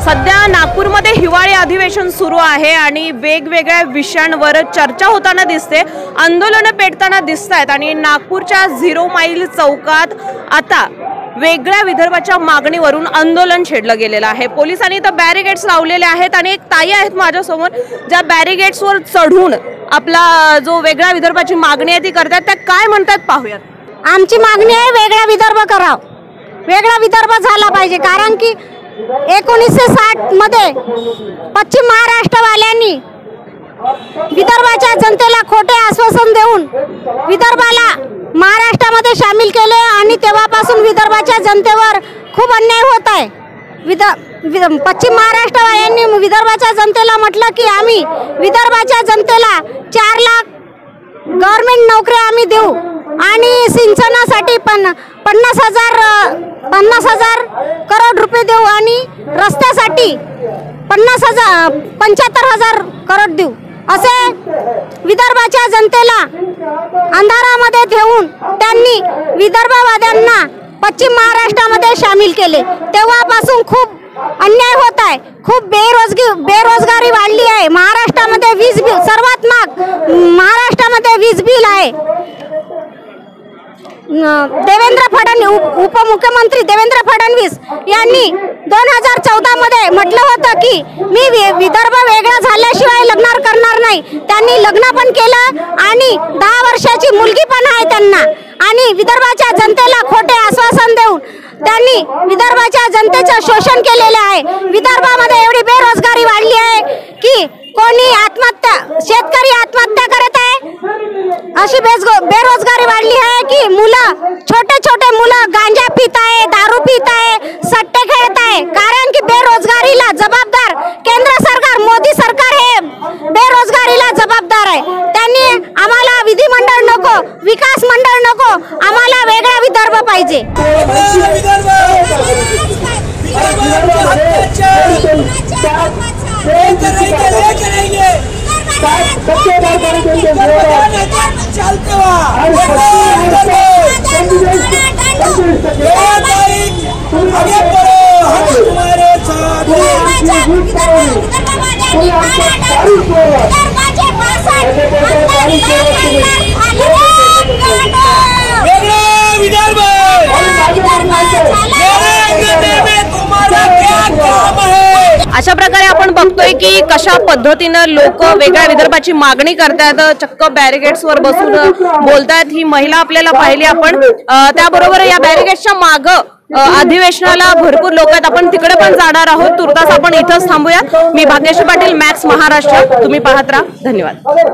सध्या नागपूरमध्ये हिवाळी अधिवेशन सुरू आहे आणि वेगवेगळ्या विषयांवर चर्चा होताना दिसते आंदोलनं पेटताना दिसत आहेत आणि नागपूरच्या झिरो माईल चौकात आता वेगळ्या विदर्भाच्या मागणीवरून आंदोलन छेडलं गेलेलं आहे. पोलिसांनी तर बॅरिगेड्स लावलेले आहेत आणि एक ताई आहेत माझ्यासमोर ज्या बॅरिगेड्सवर चढून आपला जो वेगळ्या विदर्भाची मागणी आहे ती करतात. त्या काय म्हणतात पाहूयात. आमची मागणी आहे वेगळा विदर्भ करा वेगळा विदर्भ झाला पाहिजे. कारण की एकोणीसशे साठमध्ये पश्चिम महाराष्ट्रवाल्यांनी विदर्भाच्या जनतेला खोटे आश्वासन देऊन विदर्भाला मध्ये सामील केले आणि तेव्हापासून विदर्भाच्या जनतेवर खूप अन्याय होत आहे. विद पश्चिम पश्चिम महाराष्ट्रवाल्यांनी विदर्भाच्या जनतेला म्हटलं की आम्ही विदर्भाच्या जनतेला चार लाख गव्हर्मेंट नोकऱ्या आम्ही देऊ आणि सिंचनासाठी पण पन्नास हजार पन्नास हजार करोड रुपये देऊ आणि रस्त्यासाठी पन्नास हजार पंच्याहत्तर हजार करोड देऊ. असे विदर्भाच्या जनतेला अंधारामध्ये ठेवून त्यांनी विदर्भवाद्यांना पश्चिम महाराष्ट्रामध्ये सामील केले. तेव्हापासून खूप अन्याय होत आहे. खूप बेरोजगी बेरोजगारी वाढली आहे. महाराष्ट्रामध्ये वीज बिल सर्वात माग महाराष्ट्रामध्ये वीज बिल आहे. देवेंद्र फडणवीस उपमुख्यमंत्री देवेंद्र फडणवीस यांनी दोन हजार चौदामध्ये म्हटलं होतं की विदर्भ वेगळा झाल्याशिवाय लग्न करणार नाही. त्यांनी लग्न पण केलं आणि दहा वर्षाची मुलगी पण आहे त्यांना. आणि विदर्भाच्या जनतेला खोटे आश्वासन देऊन त्यांनी विदर्भाच्या जनतेचं शोषण केलेले आहे. विदर्भामध्ये एवढी बेरोजगारी वाढली आहे की कोणी आत्महत्या शेतकरी आत्महत्या करत आहे. अशी बेरोजगारी वाढली आहे की मुलं छोटे छोटे विकास मंडळ नको आम्हाला वेगळा विदर्भ पाहिजे अशा प्रकारे आपण बघतोय की कशा पद्धतीनं लोक वेगळ्या विदर्भाची मागणी करतायत चक्क बॅरिगेट्सवर बसून बोलतायत. ही महिला आपल्याला पाहिली आपण. त्याबरोबर या बॅरिगेट्सच्या माग अधिवेशनाला भरपूर लोक आहेत. आपण तिकडे पण जाणार आहोत. तुर्तास आपण इथंच थांबूया. मी भाग्यश्री पाटील मॅक्स महाराष्ट्र. तुम्ही पाहत राहा. धन्यवाद.